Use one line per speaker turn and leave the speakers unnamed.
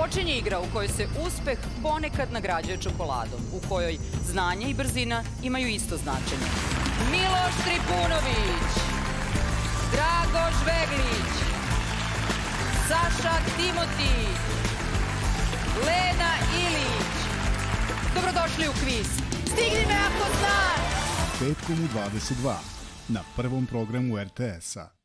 Počinje igra u kojoj se uspeh ponekad nagrađuje čokoladom, u kojoj znanje i brzina imaju isto značenje. Miloš Tripunović, Dragoš Veglić, Saša Timoti, Lena Ilić. Dobrodošli u kviz. Stigni me ako znaš!
Petkom u 22 na prvom programu RTS-a.